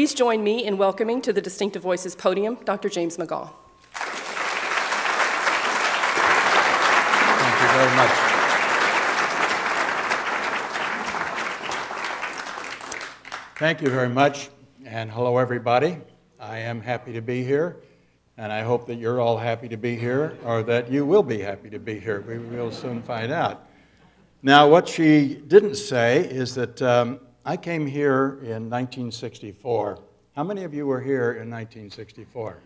Please join me in welcoming to the Distinctive Voices podium Dr. James McGaugh. Thank you very much. Thank you very much, and hello, everybody. I am happy to be here, and I hope that you're all happy to be here, or that you will be happy to be here. We will soon find out. Now, what she didn't say is that um, I came here in 1964. How many of you were here in 1964?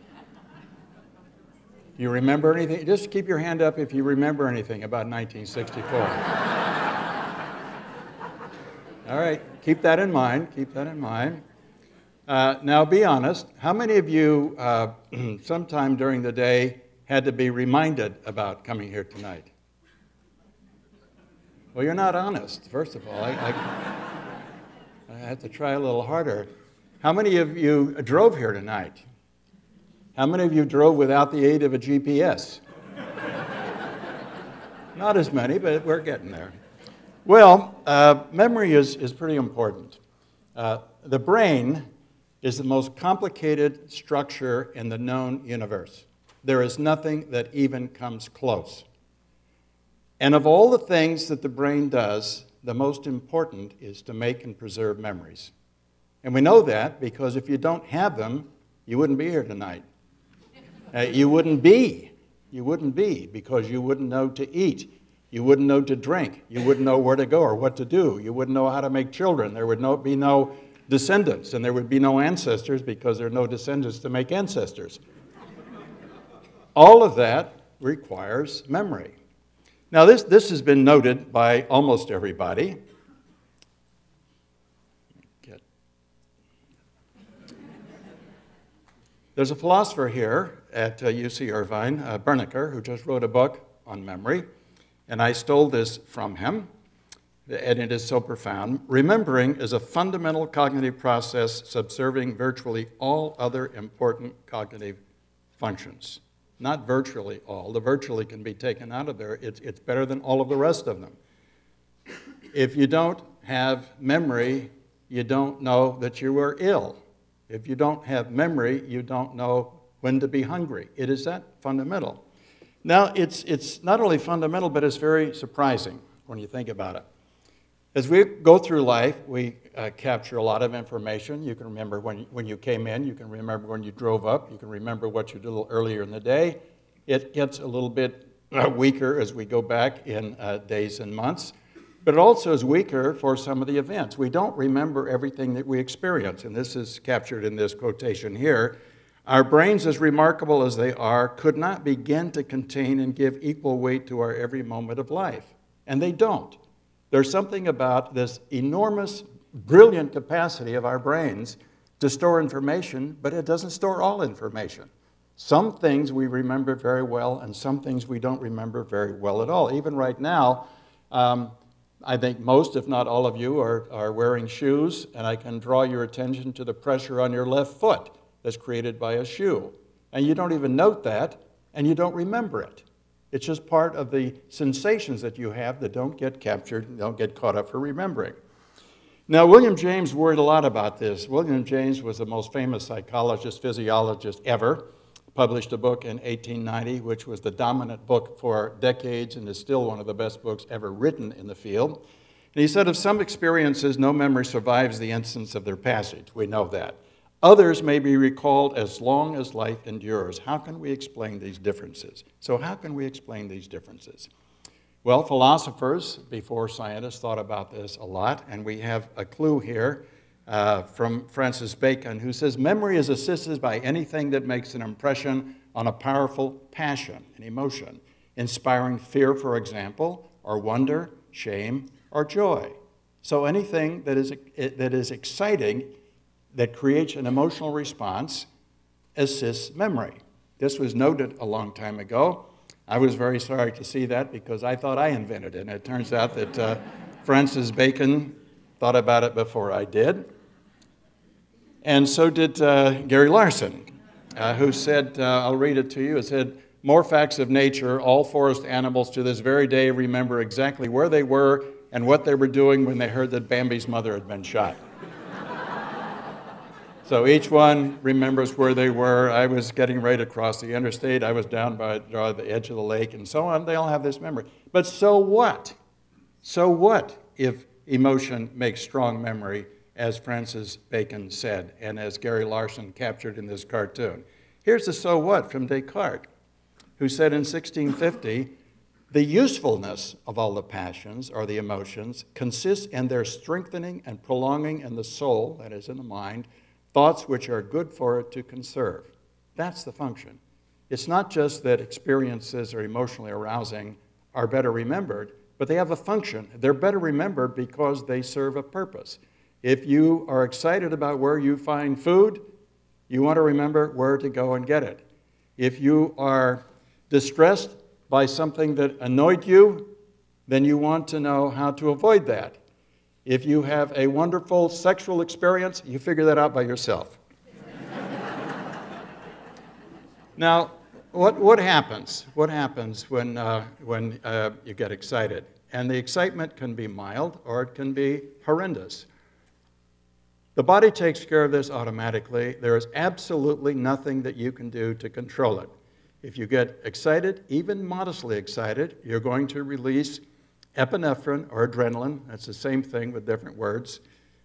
Do You remember anything? Just keep your hand up if you remember anything about 1964. All right, keep that in mind. Keep that in mind. Uh, now, be honest. How many of you, uh, sometime during the day, had to be reminded about coming here tonight? Well, you're not honest, first of all. I, I, I have to try a little harder. How many of you drove here tonight? How many of you drove without the aid of a GPS? not as many, but we're getting there. Well, uh, memory is, is pretty important. Uh, the brain is the most complicated structure in the known universe. There is nothing that even comes close. And of all the things that the brain does, the most important is to make and preserve memories. And we know that because if you don't have them, you wouldn't be here tonight. Uh, you wouldn't be. You wouldn't be because you wouldn't know to eat. You wouldn't know to drink. You wouldn't know where to go or what to do. You wouldn't know how to make children. There would no, be no descendants, and there would be no ancestors because there are no descendants to make ancestors. All of that requires memory. Now, this, this has been noted by almost everybody. There's a philosopher here at uh, UC Irvine, uh, Bernecker, who just wrote a book on memory, and I stole this from him, and it is so profound. Remembering is a fundamental cognitive process subserving virtually all other important cognitive functions not virtually all. The virtually can be taken out of there. It's, it's better than all of the rest of them. If you don't have memory, you don't know that you are ill. If you don't have memory, you don't know when to be hungry. It is that fundamental. Now, it's, it's not only fundamental, but it's very surprising when you think about it. As we go through life, we uh, capture a lot of information. You can remember when, when you came in, you can remember when you drove up, you can remember what you did a little earlier in the day. It gets a little bit uh, weaker as we go back in uh, days and months, but it also is weaker for some of the events. We don't remember everything that we experience, and this is captured in this quotation here. Our brains, as remarkable as they are, could not begin to contain and give equal weight to our every moment of life, and they don't. There's something about this enormous, brilliant capacity of our brains to store information, but it doesn't store all information. Some things we remember very well, and some things we don't remember very well at all. Even right now, um, I think most, if not all of you, are, are wearing shoes, and I can draw your attention to the pressure on your left foot that's created by a shoe. And you don't even note that, and you don't remember it. It's just part of the sensations that you have that don't get captured, don't get caught up for remembering. Now, William James worried a lot about this. William James was the most famous psychologist, physiologist ever. Published a book in 1890, which was the dominant book for decades and is still one of the best books ever written in the field. And he said, of some experiences, no memory survives the instance of their passage. We know that. Others may be recalled as long as life endures. How can we explain these differences? So, how can we explain these differences? Well, philosophers before scientists thought about this a lot, and we have a clue here uh, from Francis Bacon, who says memory is assisted by anything that makes an impression on a powerful passion, an emotion, inspiring fear, for example, or wonder, shame, or joy. So anything that is, that is exciting that creates an emotional response assists memory. This was noted a long time ago. I was very sorry to see that because I thought I invented it. And it turns out that uh, Francis Bacon thought about it before I did. And so did uh, Gary Larson, uh, who said, uh, I'll read it to you. It said, More facts of nature, all forest animals to this very day remember exactly where they were and what they were doing when they heard that Bambi's mother had been shot. So each one remembers where they were. I was getting right across the interstate. I was down by the edge of the lake and so on. They all have this memory. But so what? So what if emotion makes strong memory, as Francis Bacon said, and as Gary Larson captured in this cartoon? Here's the so what from Descartes, who said in 1650 the usefulness of all the passions or the emotions consists in their strengthening and prolonging in the soul, that is, in the mind, thoughts which are good for it to conserve. That's the function. It's not just that experiences are emotionally arousing are better remembered, but they have a function. They're better remembered because they serve a purpose. If you are excited about where you find food, you want to remember where to go and get it. If you are distressed by something that annoyed you, then you want to know how to avoid that. If you have a wonderful sexual experience, you figure that out by yourself. now, what, what happens? What happens when, uh, when uh, you get excited? And the excitement can be mild or it can be horrendous. The body takes care of this automatically. There is absolutely nothing that you can do to control it. If you get excited, even modestly excited, you're going to release epinephrine or adrenaline. That's the same thing with different words.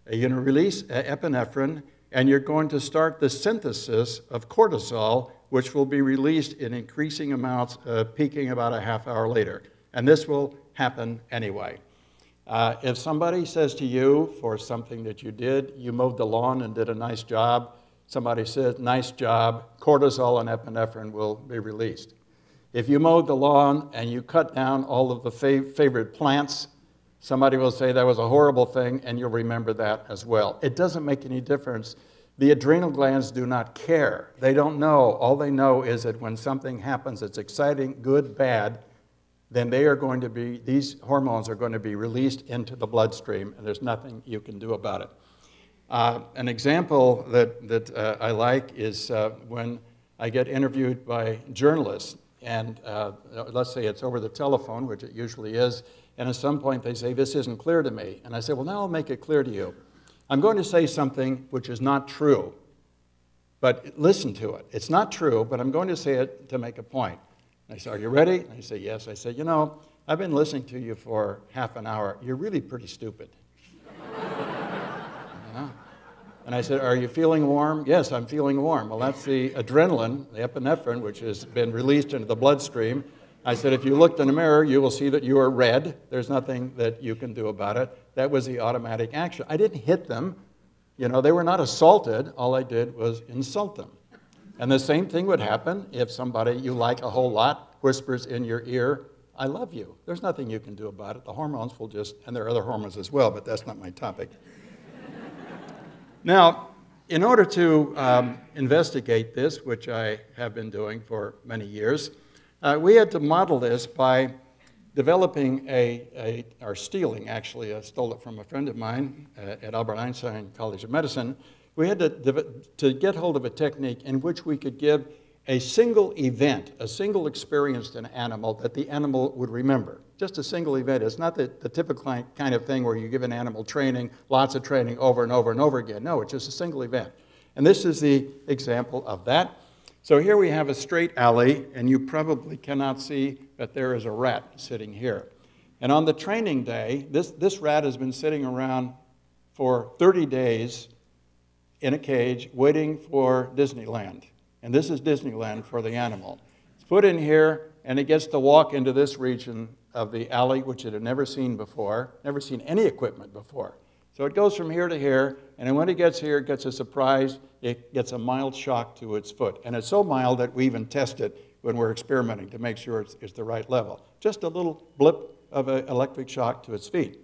Uh, you're going to release uh, epinephrine, and you're going to start the synthesis of cortisol, which will be released in increasing amounts, uh, peaking about a half hour later. And this will happen anyway. Uh, if somebody says to you for something that you did, you mowed the lawn and did a nice job, somebody says, nice job, cortisol and epinephrine will be released. If you mowed the lawn and you cut down all of the fav favorite plants, somebody will say that was a horrible thing, and you'll remember that as well. It doesn't make any difference. The adrenal glands do not care. They don't know. All they know is that when something happens that's exciting, good, bad, then they are going to be, these hormones are going to be released into the bloodstream, and there's nothing you can do about it. Uh, an example that, that uh, I like is uh, when I get interviewed by journalists, and uh, let's say it's over the telephone, which it usually is, and at some point they say, This isn't clear to me. And I say, Well, now I'll make it clear to you. I'm going to say something which is not true, but listen to it. It's not true, but I'm going to say it to make a point. And I say, Are you ready? And I say, Yes. I say, You know, I've been listening to you for half an hour. You're really pretty stupid. And I said, Are you feeling warm? Yes, I'm feeling warm. Well, that's the adrenaline, the epinephrine, which has been released into the bloodstream. I said, If you looked in the mirror, you will see that you are red. There's nothing that you can do about it. That was the automatic action. I didn't hit them. You know, they were not assaulted. All I did was insult them. And the same thing would happen if somebody you like a whole lot whispers in your ear, I love you. There's nothing you can do about it. The hormones will just, and there are other hormones as well, but that's not my topic. Now, in order to um, investigate this, which I have been doing for many years, uh, we had to model this by developing a, a, or stealing actually, I stole it from a friend of mine uh, at Albert Einstein College of Medicine. We had to, to get hold of a technique in which we could give a single event, a single experience an animal that the animal would remember. Just a single event. It's not the, the typical kind of thing where you give an animal training, lots of training over and over and over again. No, it's just a single event. And this is the example of that. So here we have a straight alley, and you probably cannot see that there is a rat sitting here. And on the training day, this, this rat has been sitting around for 30 days in a cage waiting for Disneyland. And this is Disneyland for the animal. It's put in here, and it gets to walk into this region of the alley, which it had never seen before, never seen any equipment before. So it goes from here to here, and when it gets here, it gets a surprise. It gets a mild shock to its foot. And it's so mild that we even test it when we're experimenting to make sure it's, it's the right level. Just a little blip of an electric shock to its feet.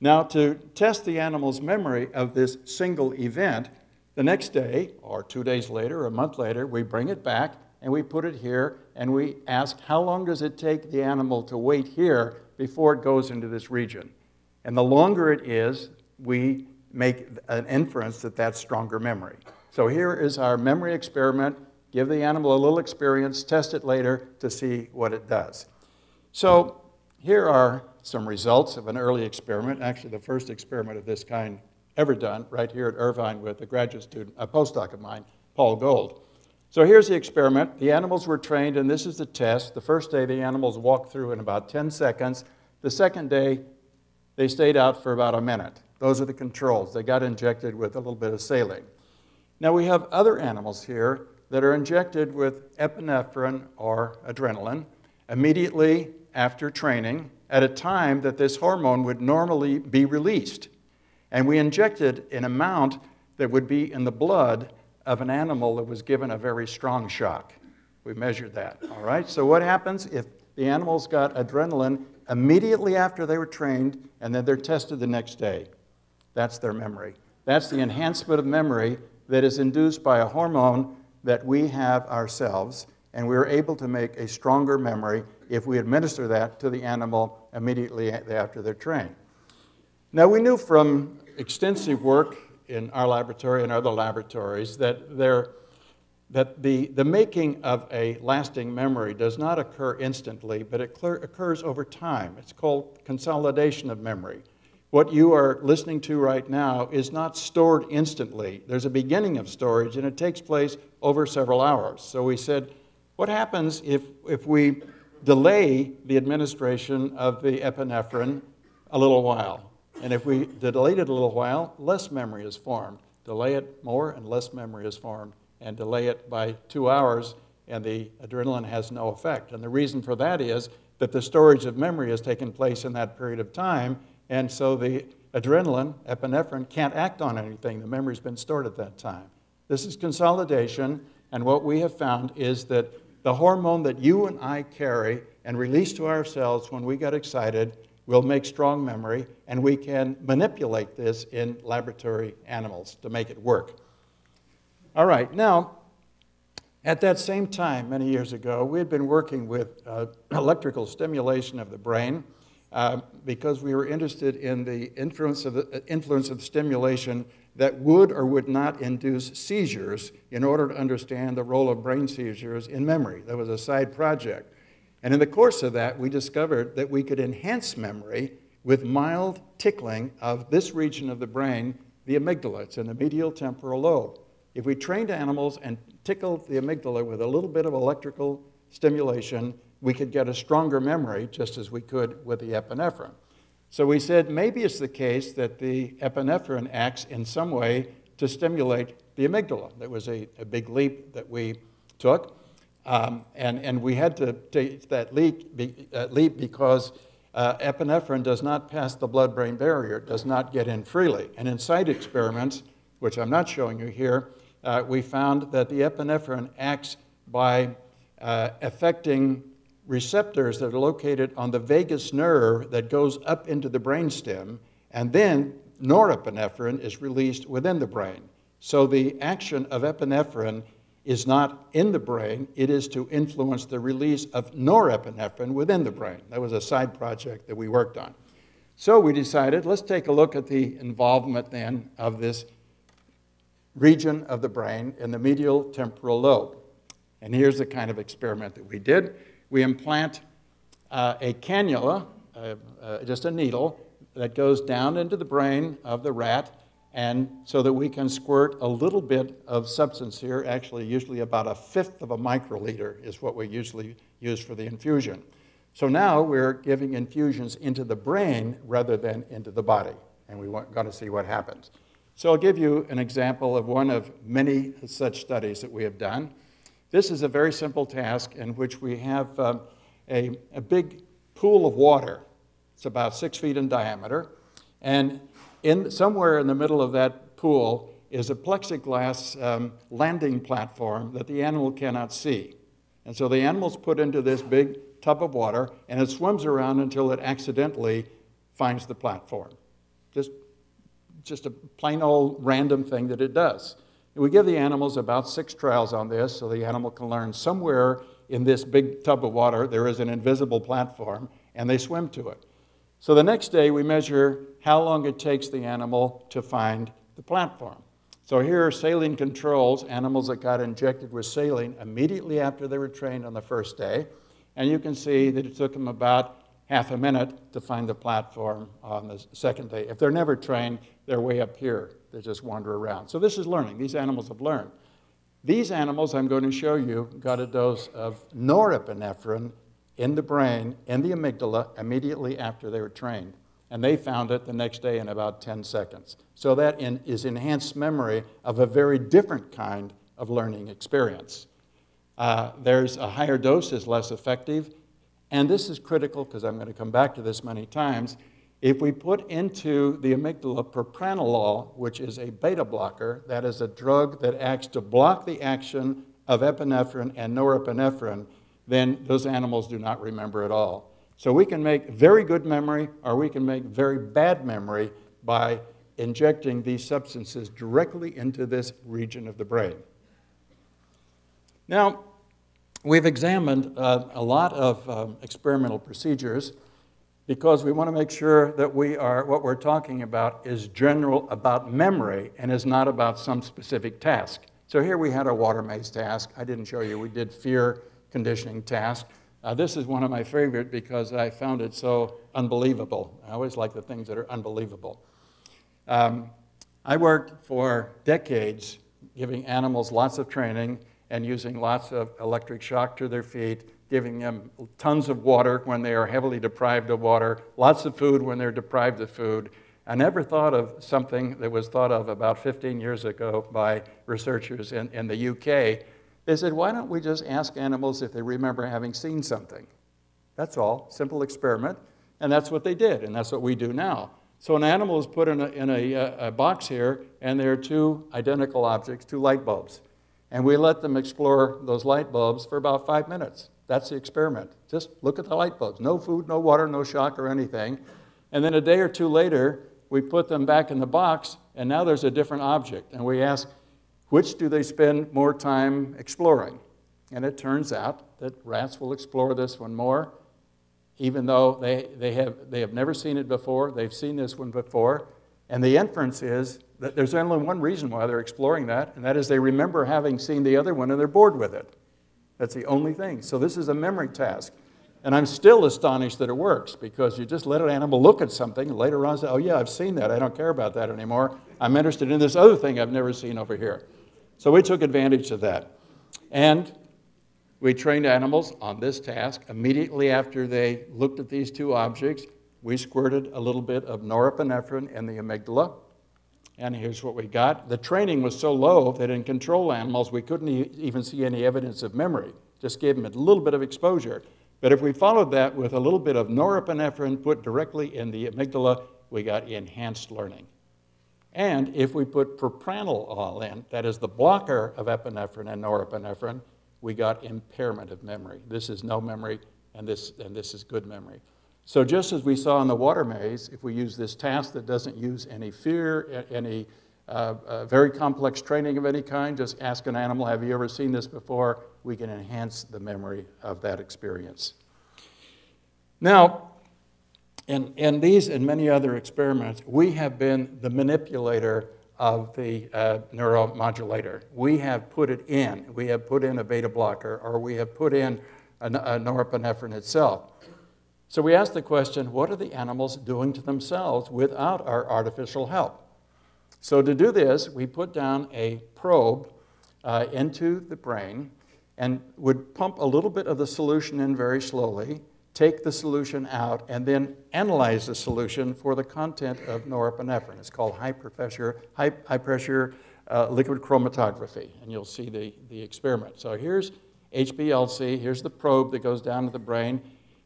Now, to test the animal's memory of this single event, the next day, or two days later, or a month later, we bring it back and we put it here and we ask how long does it take the animal to wait here before it goes into this region. And the longer it is, we make an inference that that's stronger memory. So here is our memory experiment. Give the animal a little experience, test it later to see what it does. So here are some results of an early experiment, actually the first experiment of this kind ever done right here at Irvine with a graduate student, a postdoc of mine, Paul Gold. So here's the experiment. The animals were trained, and this is the test. The first day, the animals walked through in about 10 seconds. The second day, they stayed out for about a minute. Those are the controls. They got injected with a little bit of saline. Now, we have other animals here that are injected with epinephrine or adrenaline immediately after training at a time that this hormone would normally be released. And we injected an amount that would be in the blood of an animal that was given a very strong shock. We measured that, all right? So, what happens if the animals got adrenaline immediately after they were trained and then they're tested the next day? That's their memory. That's the enhancement of memory that is induced by a hormone that we have ourselves, and we're able to make a stronger memory if we administer that to the animal immediately after they're trained. Now, we knew from extensive work in our laboratory and other laboratories that, there, that the, the making of a lasting memory does not occur instantly, but it occurs over time. It's called consolidation of memory. What you are listening to right now is not stored instantly. There's a beginning of storage, and it takes place over several hours. So we said, what happens if, if we delay the administration of the epinephrine a little while. And if we delay it a little while, less memory is formed. Delay it more and less memory is formed. And delay it by two hours and the adrenaline has no effect. And the reason for that is that the storage of memory has taken place in that period of time. And so the adrenaline, epinephrine, can't act on anything. The memory's been stored at that time. This is consolidation. And what we have found is that the hormone that you and I carry and release to ourselves when we get excited will make strong memory, and we can manipulate this in laboratory animals to make it work. All right, now, at that same time, many years ago, we had been working with uh, electrical stimulation of the brain uh, because we were interested in the influence of the, uh, influence of stimulation that would or would not induce seizures in order to understand the role of brain seizures in memory. That was a side project. And in the course of that, we discovered that we could enhance memory with mild tickling of this region of the brain, the amygdala. It's in the medial temporal lobe. If we trained animals and tickled the amygdala with a little bit of electrical stimulation, we could get a stronger memory just as we could with the epinephrine. So we said maybe it's the case that the epinephrine acts in some way to stimulate the amygdala. That was a, a big leap that we took. Um, and, and we had to take that leap, be, uh, leap because uh, epinephrine does not pass the blood brain barrier, does not get in freely. And in site experiments, which I'm not showing you here, uh, we found that the epinephrine acts by uh, affecting receptors that are located on the vagus nerve that goes up into the brainstem, and then norepinephrine is released within the brain. So the action of epinephrine is not in the brain, it is to influence the release of norepinephrine within the brain. That was a side project that we worked on. So we decided let's take a look at the involvement then of this region of the brain in the medial temporal lobe. And here's the kind of experiment that we did we implant uh, a cannula, uh, uh, just a needle, that goes down into the brain of the rat, and so that we can squirt a little bit of substance here, actually, usually about a fifth of a microliter is what we usually use for the infusion. So now we're giving infusions into the brain rather than into the body, and we want, going to see what happens. So I'll give you an example of one of many such studies that we have done. This is a very simple task in which we have um, a, a big pool of water. It's about six feet in diameter. And in, somewhere in the middle of that pool is a plexiglass um, landing platform that the animal cannot see. And so the animal's put into this big tub of water and it swims around until it accidentally finds the platform. Just, just a plain old random thing that it does. We give the animals about six trials on this so the animal can learn somewhere in this big tub of water there is an invisible platform and they swim to it. So the next day we measure how long it takes the animal to find the platform. So here are saline controls, animals that got injected with saline immediately after they were trained on the first day. And you can see that it took them about half a minute to find the platform on the second day. If they're never trained, they're way up here. They just wander around. So this is learning. These animals have learned. These animals I'm going to show you got a dose of norepinephrine in the brain, in the amygdala, immediately after they were trained. And they found it the next day in about 10 seconds. So that in, is enhanced memory of a very different kind of learning experience. Uh, there's a higher dose is less effective. And this is critical because I'm going to come back to this many times. If we put into the amygdala propranolol, which is a beta blocker, that is a drug that acts to block the action of epinephrine and norepinephrine, then those animals do not remember at all. So we can make very good memory or we can make very bad memory by injecting these substances directly into this region of the brain. Now, we've examined uh, a lot of um, experimental procedures because we want to make sure that we are, what we're talking about is general about memory and is not about some specific task. So here we had a water maze task. I didn't show you. We did fear conditioning task. Uh, this is one of my favorite because I found it so unbelievable. I always like the things that are unbelievable. Um, I worked for decades giving animals lots of training and using lots of electric shock to their feet giving them tons of water when they are heavily deprived of water, lots of food when they're deprived of food. I never thought of something that was thought of about 15 years ago by researchers in, in the UK. They said, why don't we just ask animals if they remember having seen something? That's all, simple experiment. And that's what they did, and that's what we do now. So an animal is put in a, in a, uh, a box here, and there are two identical objects, two light bulbs. And we let them explore those light bulbs for about five minutes. That's the experiment. Just look at the light bulbs. No food, no water, no shock or anything. And then a day or two later, we put them back in the box, and now there's a different object. And we ask, which do they spend more time exploring? And it turns out that rats will explore this one more, even though they, they, have, they have never seen it before. They've seen this one before. And the inference is that there's only one reason why they're exploring that, and that is they remember having seen the other one and they're bored with it. That's the only thing. So this is a memory task. And I'm still astonished that it works because you just let an animal look at something and later on say, oh, yeah, I've seen that. I don't care about that anymore. I'm interested in this other thing I've never seen over here. So we took advantage of that. And we trained animals on this task. Immediately after they looked at these two objects, we squirted a little bit of norepinephrine in the amygdala. And here's what we got. The training was so low that in control animals, we couldn't e even see any evidence of memory. Just gave them a little bit of exposure. But if we followed that with a little bit of norepinephrine put directly in the amygdala, we got enhanced learning. And if we put propranolol in, that is the blocker of epinephrine and norepinephrine, we got impairment of memory. This is no memory, and this, and this is good memory. So just as we saw in the water maze, if we use this task that doesn't use any fear, any uh, uh, very complex training of any kind, just ask an animal, have you ever seen this before? We can enhance the memory of that experience. Now, in, in these and many other experiments, we have been the manipulator of the uh, neuromodulator. We have put it in. We have put in a beta blocker, or we have put in a, a norepinephrine itself. So we ask the question what are the animals doing to themselves without our artificial help? So to do this, we put down a probe uh, into the brain and would pump a little bit of the solution in very slowly, take the solution out, and then analyze the solution for the content of norepinephrine. It's called high pressure, high, high pressure uh, liquid chromatography, and you'll see the, the experiment. So here's HPLC, here's the probe that goes down to the brain.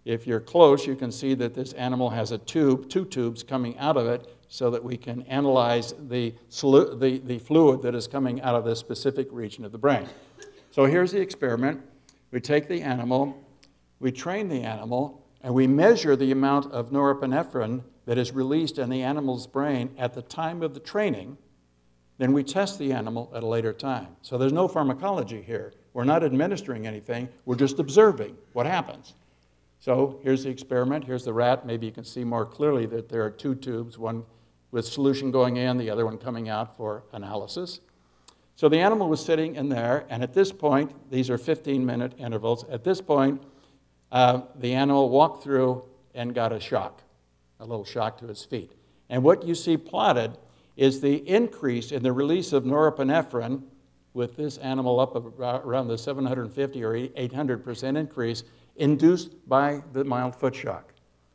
If you're close, you can see that this animal has a tube, two tubes coming out of it so that we can analyze the, the, the fluid that is coming out of this specific region of the brain. So here's the experiment. We take the animal, we train the animal, and we measure the amount of norepinephrine that is released in the animal's brain at the time of the training. Then we test the animal at a later time. So there's no pharmacology here. We're not administering anything, we're just observing what happens. So here's the experiment. Here's the rat. Maybe you can see more clearly that there are two tubes, one with solution going in, the other one coming out for analysis. So the animal was sitting in there, and at this point, these are 15 minute intervals. At this point, uh, the animal walked through and got a shock, a little shock to its feet. And what you see plotted is the increase in the release of norepinephrine with this animal up around the 750 or 800% increase induced by the mild foot shock.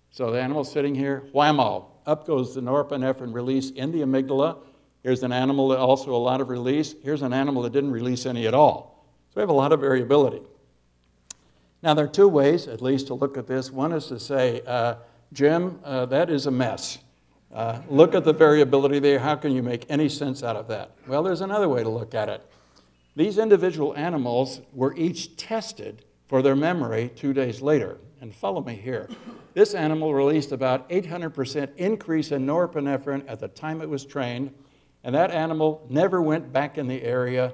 So the animal's sitting here, whammo, up goes the norepinephrine release in the amygdala. Here's an animal that also a lot of release. Here's an animal that didn't release any at all. So we have a lot of variability. Now, there are two ways, at least, to look at this. One is to say, uh, Jim, uh, that is a mess. Uh, look at the variability there. How can you make any sense out of that? Well, there's another way to look at it. These individual animals were each tested for their memory two days later. And follow me here. This animal released about 800% increase in norepinephrine at the time it was trained, and that animal never went back in the area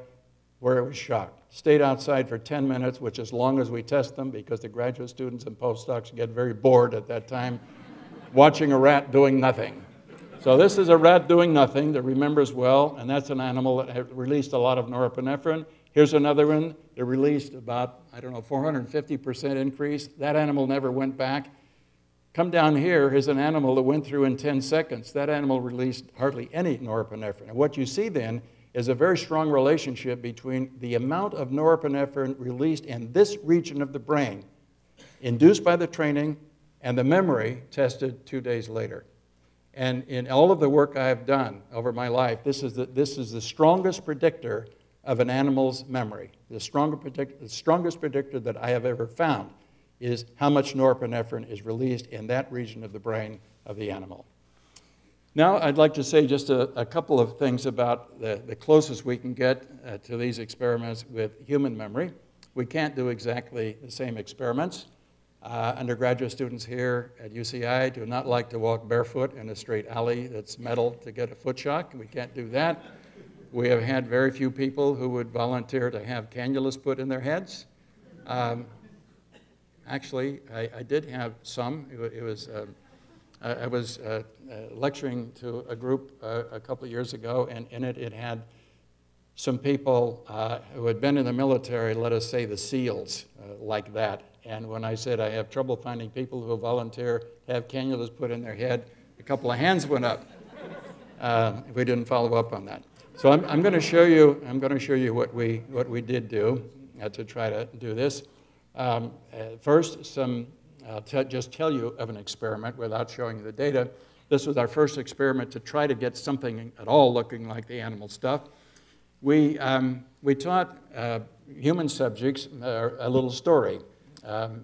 where it was shocked. Stayed outside for 10 minutes, which is long as we test them because the graduate students and postdocs get very bored at that time watching a rat doing nothing. So this is a rat doing nothing that remembers well, and that's an animal that released a lot of norepinephrine. Here's another one that released about, I don't know, 450% increase. That animal never went back. Come down here's an animal that went through in 10 seconds. That animal released hardly any norepinephrine. And what you see then is a very strong relationship between the amount of norepinephrine released in this region of the brain, induced by the training, and the memory tested two days later. And in all of the work I have done over my life, this is the, this is the strongest predictor of an animal's memory. The, stronger predict, the strongest predictor that I have ever found is how much norepinephrine is released in that region of the brain of the animal. Now, I'd like to say just a, a couple of things about the, the closest we can get uh, to these experiments with human memory. We can't do exactly the same experiments. Uh, undergraduate students here at UCI do not like to walk barefoot in a straight alley that's metal to get a foot shock. We can't do that. We have had very few people who would volunteer to have cannulas put in their heads. Um, actually, I, I, did have some. It, was, uh, I was uh, uh, lecturing to a group uh, a couple of years ago, and in it, it had some people uh, who had been in the military, let us say the SEALs, like that. And when I said I have trouble finding people who volunteer to have cannulas put in their head, a couple of hands went up. we didn't follow up on that. So I'm, I'm going to show you, I'm going to show you what we, what we did do uh, to try to do this. Um, uh, first, some, I'll just tell you of an experiment without showing you the data. This was our first experiment to try to get something at all looking like the animal stuff. We, um, we taught uh, human subjects uh, a little story, um,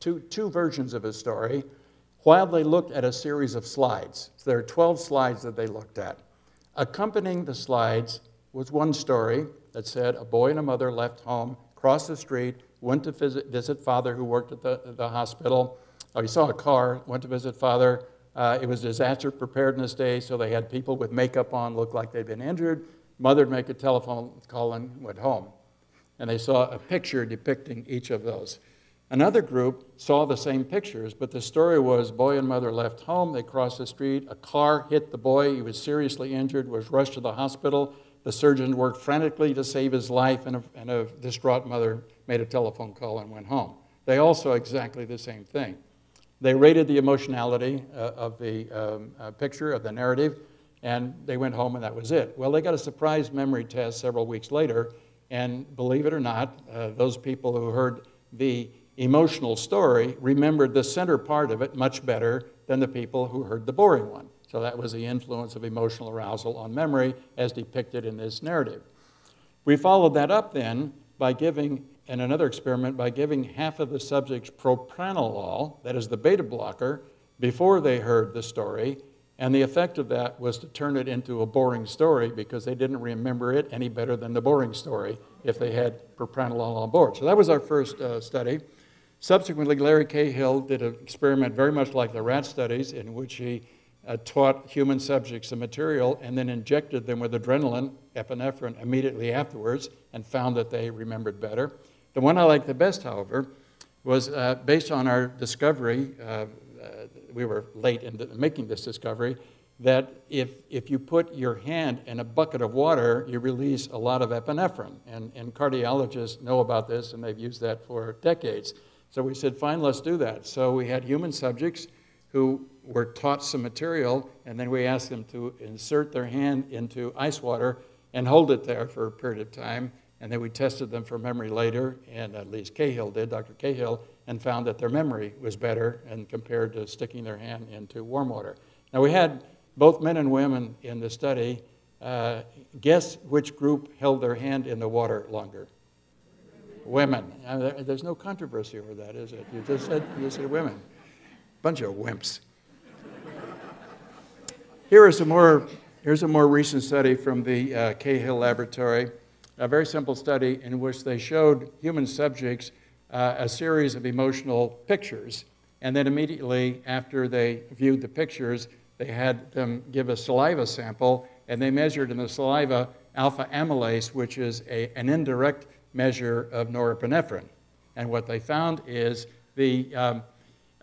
two, two versions of a story, while they looked at a series of slides. So there are 12 slides that they looked at. Accompanying the slides was one story that said a boy and a mother left home, crossed the street, went to visit, visit father who worked at the, the hospital. Oh, he saw a car, went to visit father. Uh, it was disaster preparedness day, so they had people with makeup on, looked like they'd been injured. Mother'd make a telephone call and went home. And they saw a picture depicting each of those. Another group saw the same pictures, but the story was boy and mother left home, they crossed the street, a car hit the boy, he was seriously injured, was rushed to the hospital. The surgeon worked frantically to save his life, and a, and a distraught mother made a telephone call and went home. They all saw exactly the same thing. They rated the emotionality uh, of the um, uh, picture, of the narrative, and they went home and that was it. Well, they got a surprise memory test several weeks later, and believe it or not, uh, those people who heard the emotional story remembered the center part of it much better than the people who heard the boring one. So that was the influence of emotional arousal on memory as depicted in this narrative. We followed that up then by giving, in another experiment, by giving half of the subjects propranolol, that is the beta blocker, before they heard the story. And the effect of that was to turn it into a boring story because they didn't remember it any better than the boring story if they had propranolol on board. So that was our first uh, study. Subsequently, Larry Cahill did an experiment very much like the rat studies in which he uh, taught human subjects the material and then injected them with adrenaline, epinephrine, immediately afterwards and found that they remembered better. The one I liked the best, however, was uh, based on our discovery, uh, uh we were late in making this discovery, that if, if you put your hand in a bucket of water, you release a lot of epinephrine. And, and cardiologists know about this and they've used that for decades. So we said, fine, let's do that. So we had human subjects who were taught some material, and then we asked them to insert their hand into ice water and hold it there for a period of time. And then we tested them for memory later, and at least Cahill did, Dr. Cahill, and found that their memory was better and compared to sticking their hand into warm water. Now, we had both men and women in the study. Uh, guess which group held their hand in the water longer? Women. Uh, there's no controversy over that, is it? You just said, you said women. Bunch of wimps. Here is a more, here's a more recent study from the uh, Cahill Laboratory, a very simple study in which they showed human subjects uh, a series of emotional pictures. And then immediately after they viewed the pictures, they had them give a saliva sample, and they measured in the saliva alpha amylase, which is a, an indirect measure of norepinephrine. And what they found is the, um,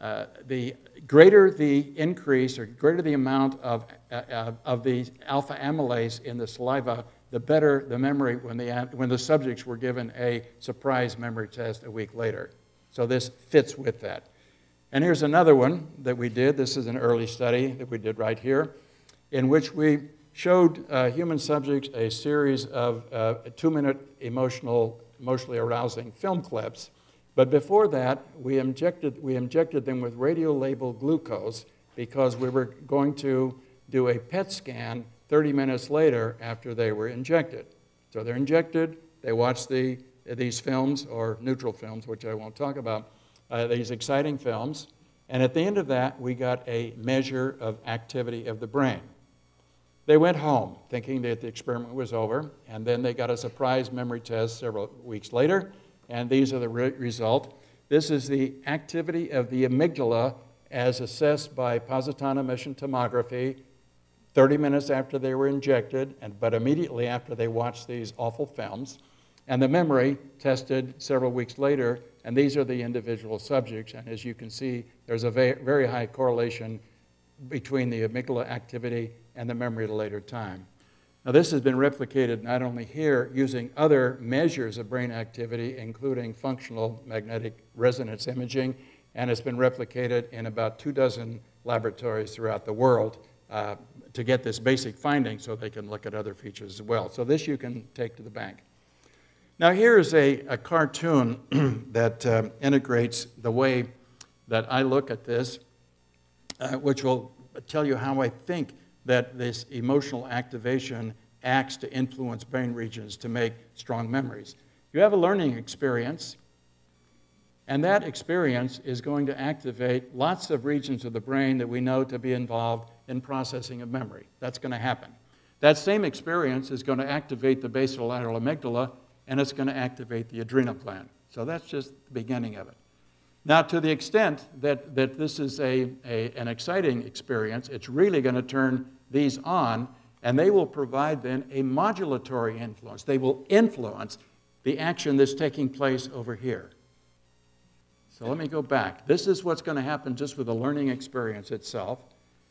uh, the greater the increase or greater the amount of, uh, uh of the alpha amylase in the saliva, the better the memory when the, when the subjects were given a surprise memory test a week later. So this fits with that. And here's another one that we did. This is an early study that we did right here, in which we showed uh, human subjects a series of uh, two-minute emotional, emotionally arousing film clips. But before that, we injected, we injected them with radio-labeled glucose because we were going to do a PET scan 30 minutes later after they were injected. So they're injected, they watch the, these films, or neutral films, which I won't talk about, uh, these exciting films. And at the end of that, we got a measure of activity of the brain. They went home thinking that the experiment was over, and then they got a surprise memory test several weeks later, and these are the re result. This is the activity of the amygdala as assessed by positron emission tomography 30 minutes after they were injected, and, but immediately after they watched these awful films. And the memory tested several weeks later, and these are the individual subjects. And as you can see, there's a very high correlation between the amygdala activity and the memory at a later time. Now, this has been replicated not only here using other measures of brain activity, including functional magnetic resonance imaging, and it's been replicated in about two dozen laboratories throughout the world. Uh, to get this basic finding so they can look at other features as well. So this you can take to the bank. Now here is a, a cartoon that uh, integrates the way that I look at this, uh, which will tell you how I think that this emotional activation acts to influence brain regions to make strong memories. You have a learning experience, and that experience is going to activate lots of regions of the brain that we know to be involved in processing of memory. That's going to happen. That same experience is going to activate the basolateral amygdala and it's going to activate the adrenal gland. So that's just the beginning of it. Now, to the extent that, that this is a, a, an exciting experience, it's really going to turn these on, and they will provide then a modulatory influence. They will influence the action that's taking place over here. So let me go back. This is what's going to happen just with the learning experience itself.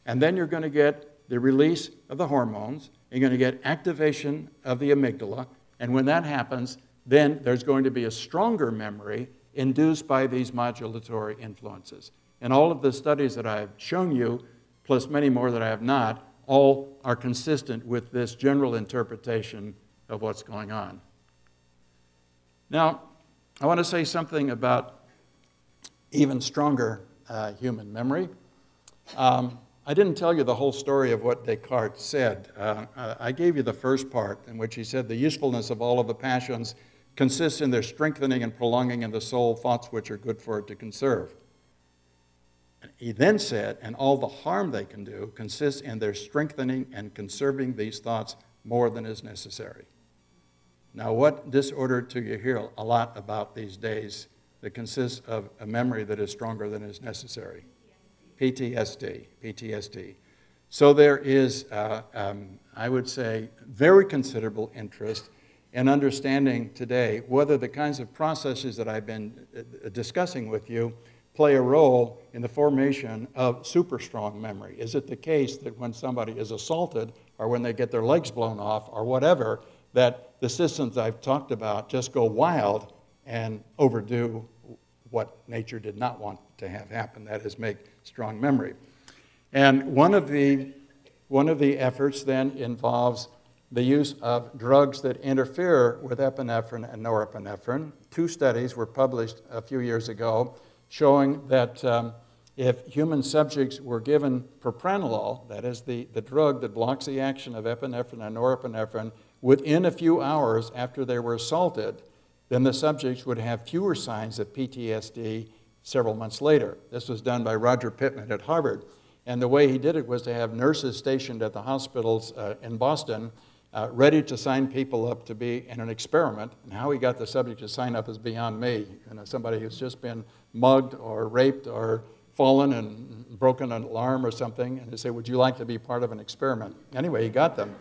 And then you're going to get the release of the hormones. You're going to get activation of the amygdala. And when that happens, then there's going to be a stronger memory induced by these modulatory influences. And all of the studies that I've shown you, plus many more that I have not, all are consistent with this general interpretation of what's going on. Now, I want to say something about even stronger uh, human memory. Um, I didn't tell you the whole story of what Descartes said. Uh, I gave you the first part, in which he said the usefulness of all of the passions consists in their strengthening and prolonging in the soul thoughts which are good for it to conserve. He then said, and all the harm they can do consists in their strengthening and conserving these thoughts more than is necessary. Now, what disorder do you hear a lot about these days that consists of a memory that is stronger than is necessary? PTSD, PTSD. So there is, uh, um, I would say, very considerable interest in understanding today whether the kinds of processes that I've been uh, discussing with you play a role in the formation of super strong memory. Is it the case that when somebody is assaulted or when they get their legs blown off or whatever, that the systems I've talked about just go wild and overdo what nature did not want to have happen, that is, make strong memory. And one of the, one of the efforts then involves the use of drugs that interfere with epinephrine and norepinephrine. Two studies were published a few years ago showing that um, if human subjects were given propranolol, that is the, the drug that blocks the action of epinephrine and norepinephrine, within a few hours after they were assaulted, then the subjects would have fewer signs of PTSD several months later. This was done by Roger Pitman at Harvard. And the way he did it was to have nurses stationed at the hospitals uh, in Boston uh, ready to sign people up to be in an experiment. And how he got the subject to sign up is beyond me. You know, somebody who's just been mugged or raped or fallen and broken an alarm or something, and they say, Would you like to be part of an experiment? Anyway, he got them.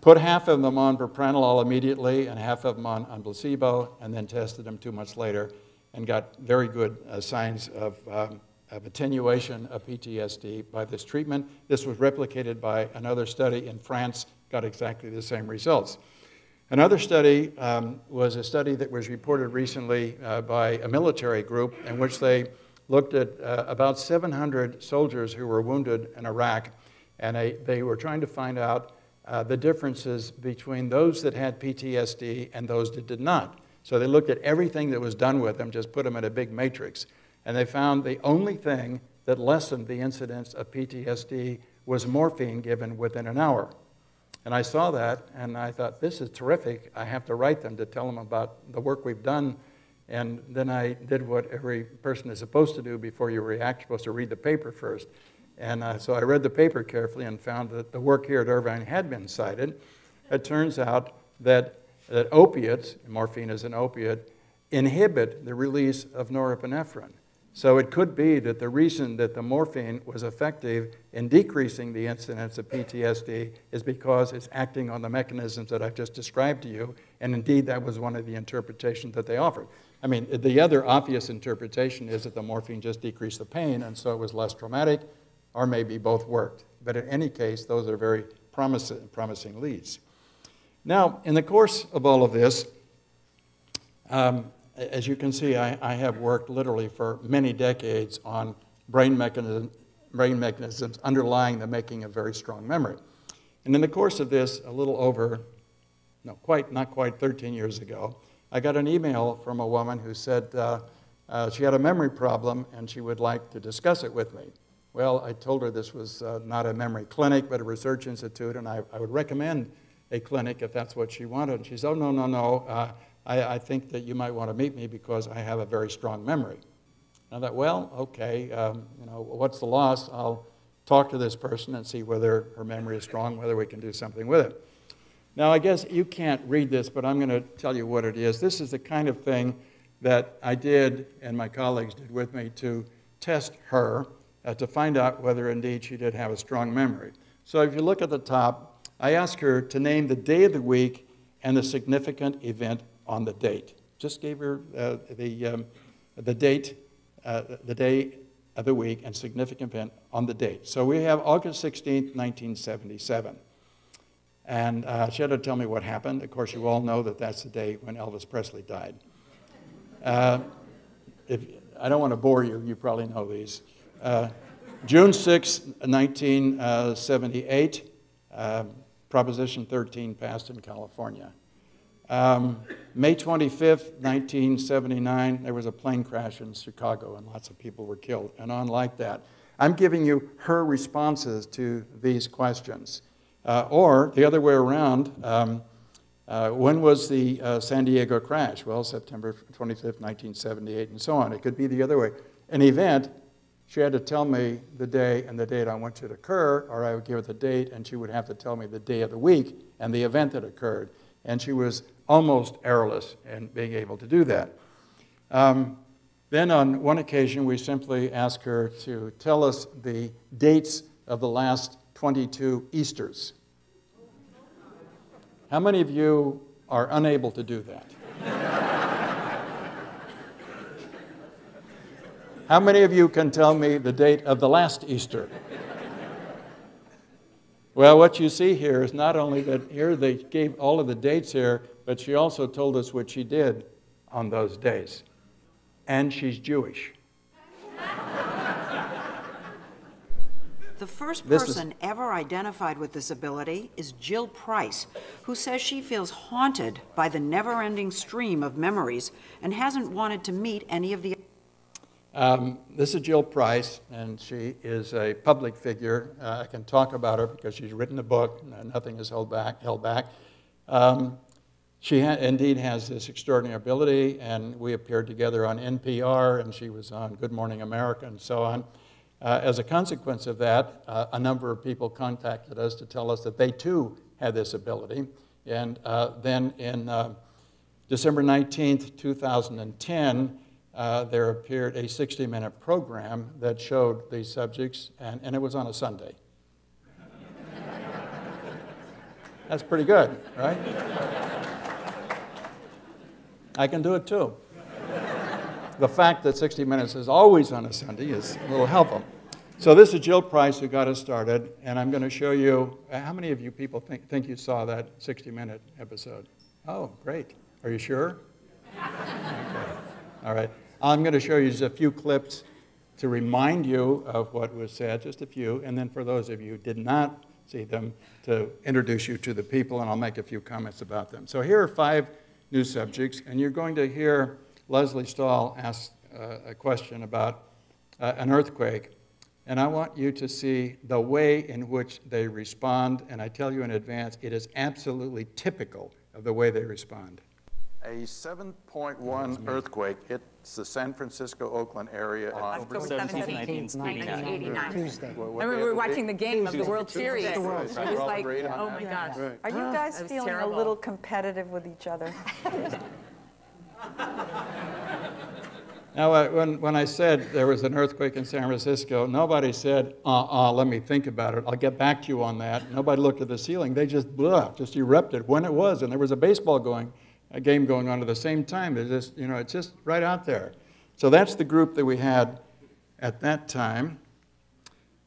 Put half of them on propranolol immediately and half of them on, on placebo, and then tested them two months later and got very good uh, signs of, um, of attenuation of PTSD by this treatment. This was replicated by another study in France got exactly the same results. Another study um, was a study that was reported recently uh, by a military group in which they looked at uh, about 700 soldiers who were wounded in Iraq, and they, they were trying to find out uh, the differences between those that had PTSD and those that did not. So they looked at everything that was done with them, just put them in a big matrix, and they found the only thing that lessened the incidence of PTSD was morphine given within an hour. And I saw that and I thought, this is terrific. I have to write them to tell them about the work we've done. And then I did what every person is supposed to do before you react. You're supposed to read the paper first. And uh, so I read the paper carefully and found that the work here at Irvine had been cited. It turns out that, that opiates, morphine is an opiate, inhibit the release of norepinephrine. So it could be that the reason that the morphine was effective in decreasing the incidence of PTSD is because it's acting on the mechanisms that I've just described to you. And indeed, that was one of the interpretations that they offered. I mean, the other obvious interpretation is that the morphine just decreased the pain, and so it was less traumatic, or maybe both worked. But in any case, those are very promising, promising leads. Now, in the course of all of this, um, as you can see, I, I, have worked literally for many decades on brain, mechanism, brain mechanisms underlying the making of very strong memory. And in the course of this, a little over, no, quite, not quite 13 years ago, I got an email from a woman who said uh, uh, she had a memory problem and she would like to discuss it with me. Well, I told her this was uh, not a memory clinic, but a research institute, and I, I, would recommend a clinic if that's what she wanted. And she said, Oh, no, no, no. I, I, think that you might want to meet me because I have a very strong memory. And I thought, well, okay, um, you know, what's the loss? I'll talk to this person and see whether her memory is strong, whether we can do something with it. Now, I guess you can't read this, but I'm going to tell you what it is. This is the kind of thing that I did and my colleagues did with me to test her uh, to find out whether indeed she did have a strong memory. So if you look at the top, I asked her to name the day of the week and the significant event on the date. Just gave her uh, the, um, the date, uh, the day of the week and significant event on the date. So we have August 16th, 1977. And uh, she had to tell me what happened. Of course, you all know that that's the day when Elvis Presley died. Uh, if, I don't want to bore you, you probably know these. Uh, June 6, 1978, uh, Proposition 13 passed in California. Um, May 25th, 1979, there was a plane crash in Chicago and lots of people were killed, and on like that. I'm giving you her responses to these questions. Uh, or the other way around, um, uh, when was the uh, San Diego crash? Well, September 25th, 1978, and so on. It could be the other way. An event, she had to tell me the day and the date I want it to occur, or I would give her the date, and she would have to tell me the day of the week and the event that occurred. And she was almost errorless in being able to do that. Um, then on one occasion, we simply asked her to tell us the dates of the last 22 Easters. How many of you are unable to do that? How many of you can tell me the date of the last Easter? Well, what you see here is not only that here they gave all of the dates here, but she also told us what she did on those days. And she's Jewish. The first person ever identified with this ability is Jill Price, who says she feels haunted by the never-ending stream of memories and hasn't wanted to meet any of the Um, This is Jill Price, and she is a public figure. Uh, I can talk about her because she's written a book, and nothing is held back. Held back. Um, She ha- indeed has this extraordinary ability, and we appeared together on NPR, and she was on Good Morning America, and so on. Uh, As a consequence of that, uh, a number of people contacted us to tell us that they too had this ability. And uh, then in uh, December 19th, 2010, uh, there appeared a 60 minute program that showed these subjects, and, and it was on a Sunday. That's pretty good, right? I can do it too. The fact that 60 Minutes is always on a Sunday is a little helpful. So, this is Jill Price who got us started, and I'm going to show you uh, how many of you people think, think you saw that 60 minute episode? Oh, great. Are you sure? Okay. All right. I'm going to show you just a few clips to remind you of what was said, just a few, and then for those of you who did not see them, to introduce you to the people, and I'll make a few comments about them. So here are five new subjects, and you're going to hear Lesley Stahl ask uh, a question about uh, an earthquake. And I want you to see the way in which they respond, and I tell you in advance, it is absolutely typical of the way they respond. A 7.1 earthquake hits the San Francisco Oakland area on October 17th, 1989. Tuesday. I remember we were watching the game of the World Series. It was like, Right. oh my gosh. Are you guys That was feeling a little competitive with each other? Now, uh, when, when I said there was an earthquake in San Francisco, nobody said, uh-uh, let me think about it. I'll get back to you on that. Nobody looked at the ceiling. They just, blah, just erupted when it was. And there was a baseball going, a game going on at the same time. It's just, you know, it's just right out there. So that's the group that we had at that time.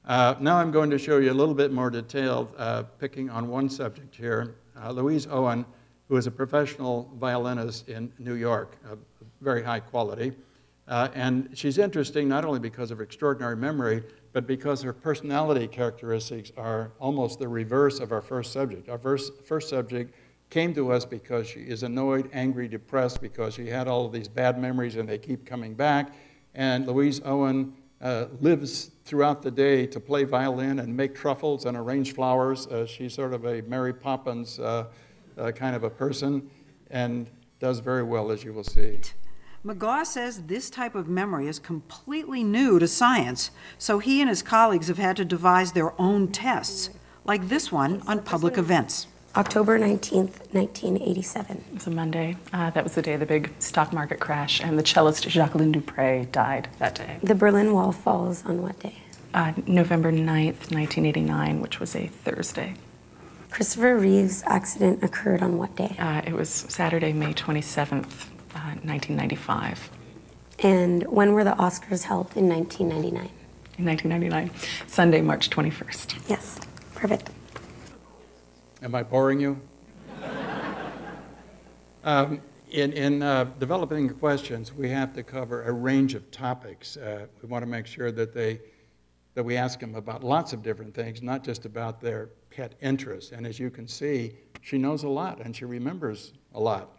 Uh, now I'm going to show you a little bit more detail, uh, picking on one subject here. Uh, Louise Owen, who is a professional violinist in New York, of very high quality. Uh, and she's interesting not only because of her extraordinary memory, but because her personality characteristics are almost the reverse of our first subject. Our first, first subject came to us because she is annoyed, angry, depressed, because she had all of these bad memories and they keep coming back. And Louise Owen uh, lives throughout the day to play violin and make truffles and arrange flowers. Uh, she's sort of a Mary Poppins uh, uh, kind of a person and does very well, as you will see. McGaugh says this type of memory is completely new to science, so he and his colleagues have had to devise their own tests, like this one on public events. October 19th, 1987. It was a Monday. Uh, that was the day of the big stock market crash, and the cellist Jacqueline Dupre died that day. The Berlin Wall falls on what day? Uh, November 9th, 1989, which was a Thursday. Christopher Reeve's accident occurred on what day? Uh, it was Saturday, May 27th, uh, 1995. And when were the Oscars held in 1999? In 1999, Sunday, March 21st. Yes, perfect. Am I boring you? Um, in in uh, developing questions, we have to cover a range of topics. Uh, we want to make sure that they that we ask them about lots of different things, not just about their pet interests. And as you can see, she knows a lot and she remembers a lot.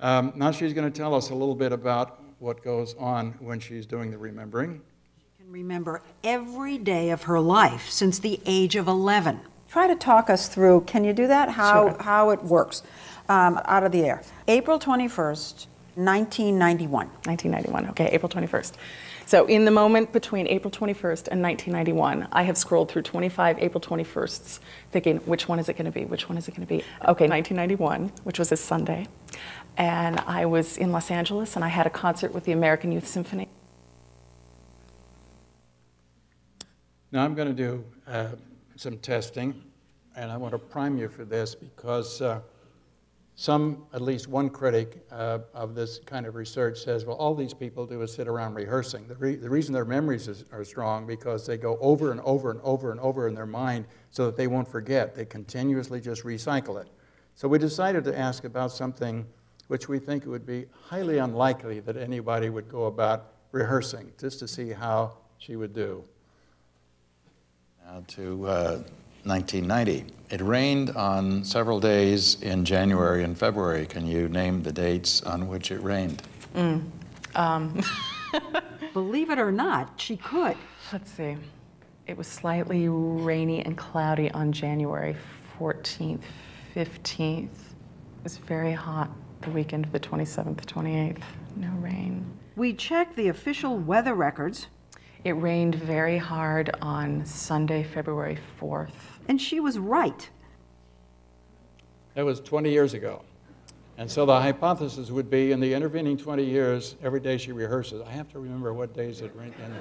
Um, now she's going to tell us a little bit about what goes on when she's doing the remembering. She can remember every day of her life since the age of 11. Try to talk us through, can you do that? How, how it works, um, out of the air. April 21st, 1991. 1991, okay, April 21st. So, in the moment between April 21st and 1991, I have scrolled through 25 April 21sts thinking, which one is it going to be? Which one is it going to be? Okay, 1991, which was a Sunday. And I was in Los Angeles and I had a concert with the American Youth Symphony. Now I'm going to do uh, some testing, and I want to prime you for this because uh, some, at least one critic uh, of this kind of research says, well, all these people do is sit around rehearsing. The, re- the reason their memories is, are strong because they go over and over and over and over in their mind so that they won't forget. They continuously just recycle it. So we decided to ask about something which we think it would be highly unlikely that anybody would go about rehearsing, just to see how she would do. Uh, to uh, 1990. It rained on several days in January and February. Can you name the dates on which it rained? Believe it or not, she could. Let's see. It was slightly rainy and cloudy on January 14th, 15th. It was very hot the weekend of the 27th, 28th. No rain. We checked the official weather records, It rained very hard on Sunday, February 4th. and she was right. That was 20 years ago. And so the hypothesis would be in the intervening 20 years, every day she rehearses, I have to remember what days it rained. in."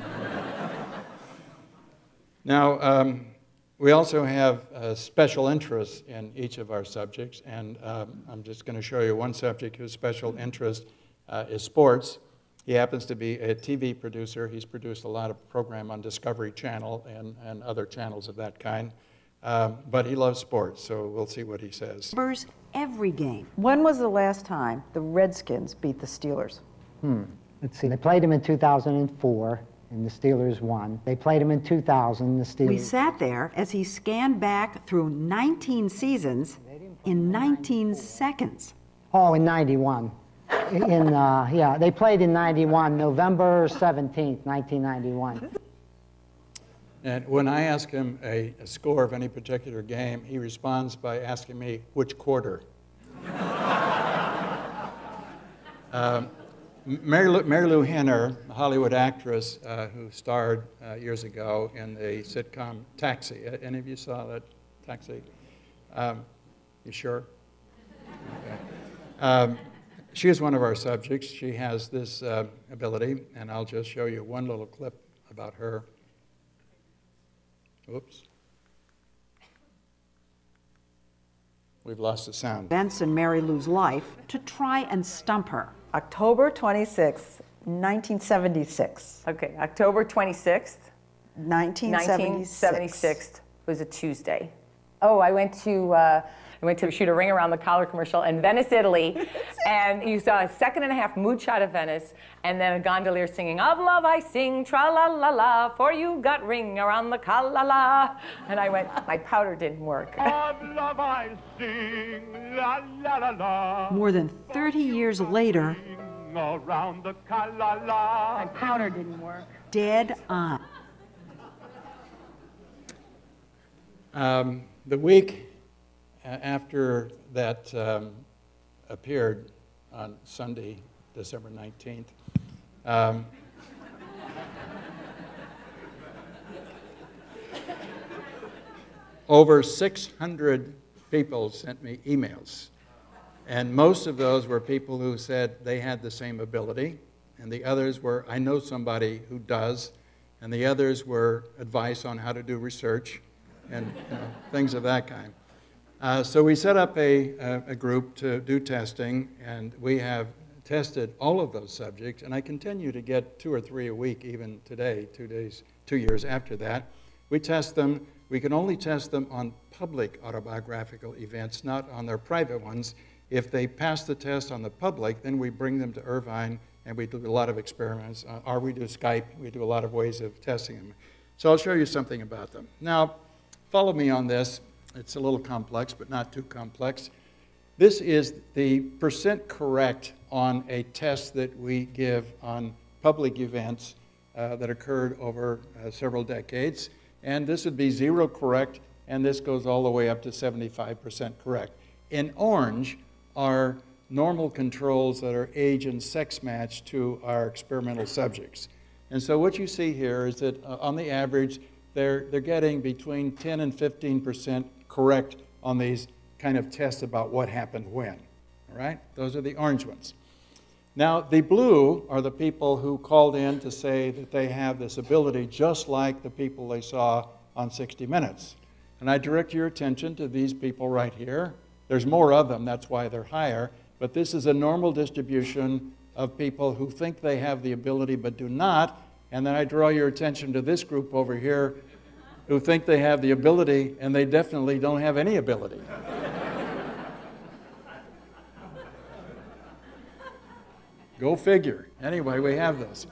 now, um, we also have uh, special interests in each of our subjects, and um, I'm just going to show you one subject whose special interest uh, is sports. He happens to be a TV producer. He's produced a lot of program on Discovery Channel and, and other channels of that kind. Um, but he loves sports, so we'll see what he says. Numbers every game. When was the last time the Redskins beat the Steelers? Hmm. Let's see, they played him in 2004, and the Steelers won. They played him in 2000, the Steelers. We sat there as he scanned back through 19 seasons in 19 seconds. Oh, in 91. In, uh, yeah, they played in 91, November 17th, 1991. And when I ask him a, a score of any particular game, he responds by asking me which quarter. um, Mary, Lou, Marilu Henner, a Hollywood actress uh, who starred uh, years ago in the sitcom Taxi. Uh, Any of you saw that Taxi? Um, you sure? Okay. Um, she is one of our subjects. She has this uh, ability, and I'll just show you one little clip about her. Oops. We've lost the sound. Benson Marilu's life to try and stump her. October 26th, 1976. Okay, October 26th, 1976. 1976 was a Tuesday. Oh, I went to uh, I went to shoot a ring around the collar commercial in Venice, Italy, and you saw a second and a half mood shot of Venice, and then a gondolier singing "Of love I sing, tra la la la, for you got ring around the collar la," and I went, my powder didn't work. Of love I sing, la la la la. More than 30 years later, Sing around the ka-la-la. powder didn't work. dead on. Um, the week a- after that um, appeared on Sunday, December 19th, um, over 600 people sent me emails. And most of those were people who said they had the same ability, and the others were, I know somebody who does, and the others were advice on how to do research and you know, things of that kind. Uh, so we set up a, a, a group to do testing, and we have tested all of those subjects, and I continue to get two or three a week, even today, two days, two years after that. We test them. We can only test them on public autobiographical events, not on their private ones. If they pass the test on the public, then we bring them to Irvine and we do a lot of experiments, uh, or we do Skype. We do a lot of ways of testing them. So I'll show you something about them. Now, follow me on this. It's a little complex, but not too complex. This is the percent correct on a test that we give on public events uh, that occurred over uh, several decades. And this would be zero correct, and this goes all the way up to 75% correct. In orange are normal controls that are age and sex matched to our experimental subjects. And so what you see here is that uh, on the average, they're, they're getting between 10 and 15% correct on these kind of tests about what happened when. All right? Those are the orange ones. Now, the blue are the people who called in to say that they have this ability just like the people they saw on 60 Minutes. And I direct your attention to these people right here. There's more of them, that's why they're higher, but this is a normal distribution of people who think they have the ability but do not. And then I draw your attention to this group over here who think they have the ability and they definitely don't have any ability. Go figure. Anyway, we have this.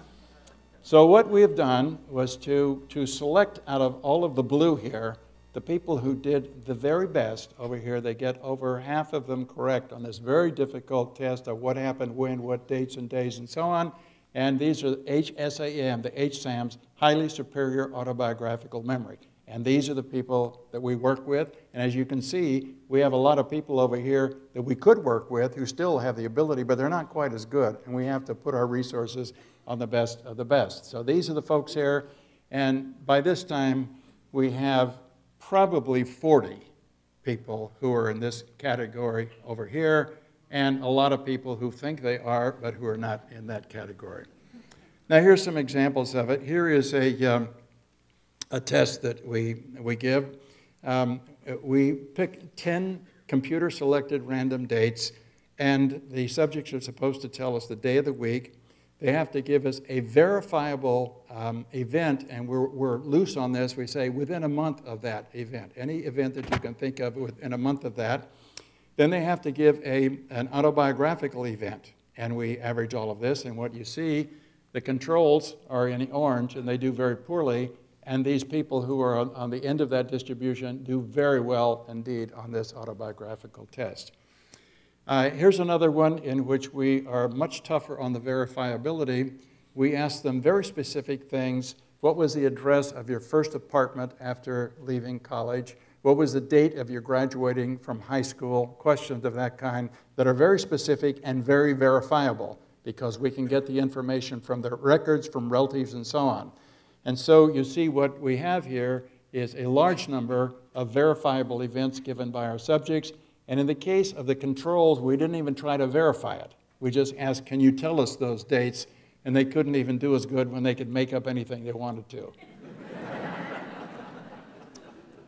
So what we have done was to, to select out of all of the blue here, the people who did the very best over here. They get over half of them correct on this very difficult test of what happened when, what dates and days, and so on. And these are HSAM, the HSAM's highly superior autobiographical memory. And these are the people that we work with. And as you can see, we have a lot of people over here that we could work with who still have the ability, but they're not quite as good. And we have to put our resources on the best of the best. So these are the folks here, and by this time, we have probably 40 people who are in this category over here, and a lot of people who think they are, but who are not in that category. Now, here's some examples of it. Here is a, um, a test that we, we give. Um, we pick 10 computer selected random dates, and the subjects are supposed to tell us the day of the week, they have to give us a verifiable um, event, and we're, we're loose on this. We say within a month of that event, any event that you can think of within a month of that. Then they have to give a, an autobiographical event, and we average all of this. And what you see, the controls are in orange, and they do very poorly. And these people who are on, on the end of that distribution do very well indeed on this autobiographical test. Uh, here's another one in which we are much tougher on the verifiability. We ask them very specific things. What was the address of your first apartment after leaving college? What was the date of your graduating from high school? Questions of that kind that are very specific and very verifiable because we can get the information from their records, from relatives, and so on. And so you see what we have here is a large number of verifiable events given by our subjects and in the case of the controls, we didn't even try to verify it. We just asked, can you tell us those dates? And they couldn't even do as good when they could make up anything they wanted to.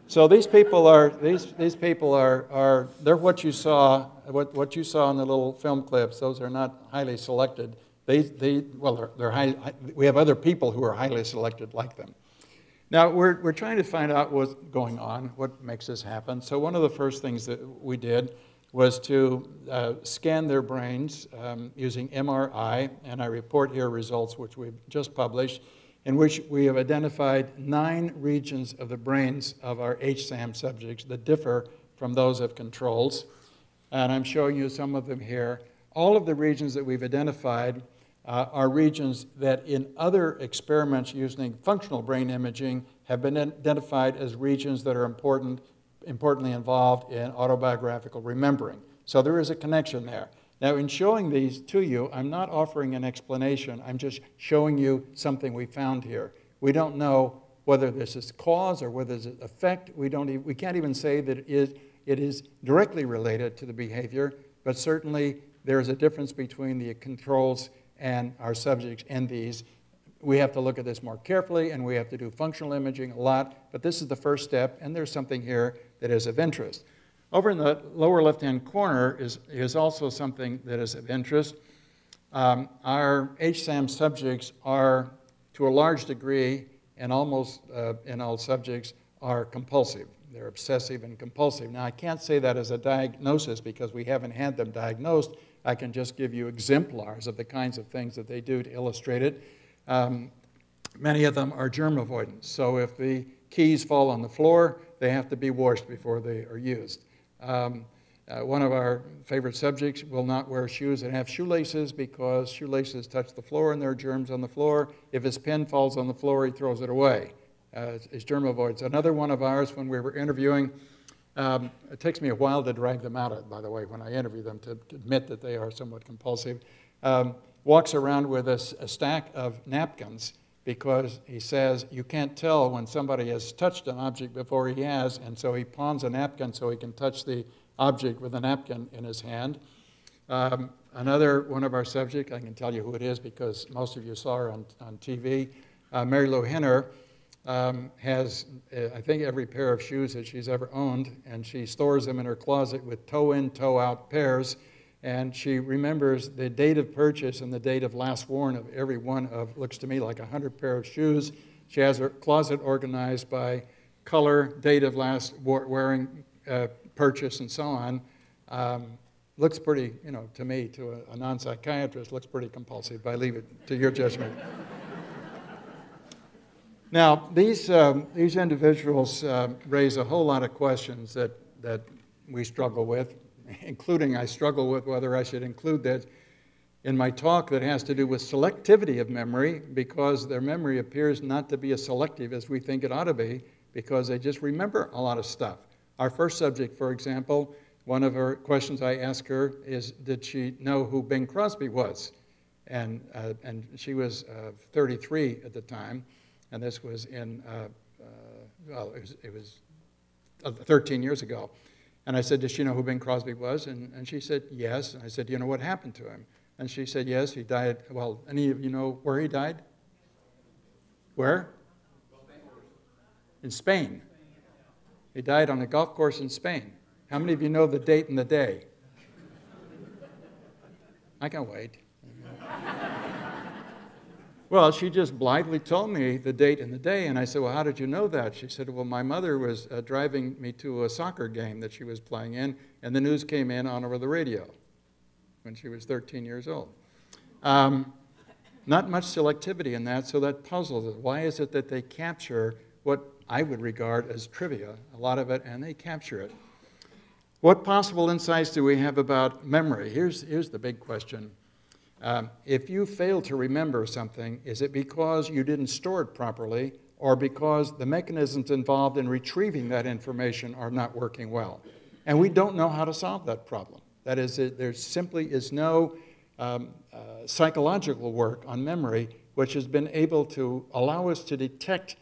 So these people are, these, these people are, are, they're what you saw, what, what you saw in the little film clips. Those are not highly selected. They, they, well, they're, they're high, we have other people who are highly selected like them. Now, we're, we're trying to find out what's going on, what makes this happen. So, one of the first things that we did was to uh, scan their brains um, using MRI, and I report here results which we've just published, in which we have identified nine regions of the brains of our HSAM subjects that differ from those of controls. And I'm showing you some of them here. All of the regions that we've identified uh, are regions that in other experiments using functional brain imaging have been identified as regions that are important, importantly involved in autobiographical remembering. So there is a connection there. Now, in showing these to you, I'm not offering an explanation. I'm just showing you something we found here. We don't know whether this is cause or whether it's effect. We, don't even, we can't even say that it is, it is directly related to the behavior, but certainly there is a difference between the controls and our subjects in these. We have to look at this more carefully and we have to do functional imaging a lot, but this is the first step and there's something here that is of interest. Over in the lower left-hand corner is, is also something that is of interest. Um, our HSAM subjects are, to a large degree, and almost uh, in all subjects, are compulsive. They're obsessive and compulsive. Now, I can't say that as a diagnosis because we haven't had them diagnosed, I can just give you exemplars of the kinds of things that they do to illustrate it. Um, many of them are germ avoidance. So if the keys fall on the floor, they have to be washed before they are used. Um, uh, one of our favorite subjects will not wear shoes that have shoelaces because shoelaces touch the floor and there are germs on the floor. If his pen falls on the floor, he throws it away. Uh, germ avoidance. Another one of ours, when we were interviewing um, it takes me a while to drag them out, of, by the way, when I interview them, to, to admit that they are somewhat compulsive. Um, walks around with a, a, stack of napkins because he says you can't tell when somebody has touched an object before he has, and so he pawns a napkin so he can touch the object with a napkin in his hand. Um, another one of our subjects, I can tell you who it is because most of you saw her on, on TV, uh, Marilu Henner um, has, uh, I think, every pair of shoes that she's ever owned, and she stores them in her closet with toe in, toe out pairs. And she remembers the date of purchase and the date of last worn of every one of, looks to me like 100 pair of shoes. She has her closet organized by color, date of last wearing, uh, purchase, and so on. Um, looks pretty, you know, to me, to a, a non psychiatrist, looks pretty compulsive, but I leave it to your judgment. Now, these, um, these individuals um, raise a whole lot of questions that, that we struggle with, including I struggle with whether I should include that in my talk that has to do with selectivity of memory because their memory appears not to be as selective as we think it ought to be because they just remember a lot of stuff. Our first subject, for example, one of her questions I asked her is, did she know who Bing Crosby was? And, uh, and she was uh, 33 at the time, and this was in, uh, uh well, it was, it was uh, 13 years ago. And I said, does she know who Bing Crosby was? And, and she said, yes. And I said, do you know what happened to him? And she said, yes, he died. Well, any of you know where he died? Where? In Spain. He died on a golf course in Spain. How many of you know the date and the day? I can wait. Well, she just blithely told me the date and the day, and I said, Well, how did you know that? She said, Well, my mother was uh, driving me to a soccer game that she was playing in, and the news came in on over the radio when she was 13 years old. Um, not much selectivity in that, so that puzzles us. Why is it that they capture what I would regard as trivia, a lot of it, and they capture it? What possible insights do we have about memory? Here's, here's the big question. Um, if you fail to remember something, is it because you didn't store it properly or because the mechanisms involved in retrieving that information are not working well? And we don't know how to solve that problem. That is, there simply is no um, uh, psychological work on memory which has been able to allow us to detect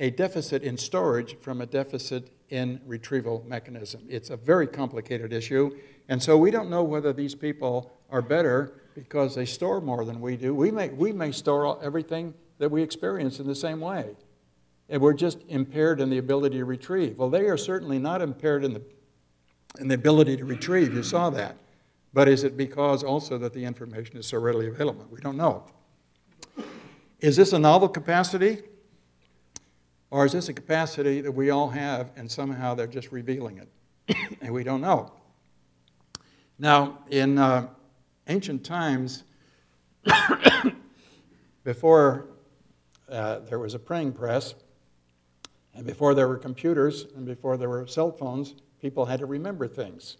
a deficit in storage from a deficit in retrieval mechanism. It's a very complicated issue, and so we don't know whether these people are better because they store more than we do. We may, we may store everything that we experience in the same way, and we're just impaired in the ability to retrieve. Well, they are certainly not impaired in the, in the ability to retrieve. You saw that. But is it because also that the information is so readily available? We don't know. Is this a novel capacity? Or is this a capacity that we all have and somehow they're just revealing it? and we don't know. Now, in uh, ancient times, before uh, there was a printing press, and before there were computers, and before there were cell phones, people had to remember things.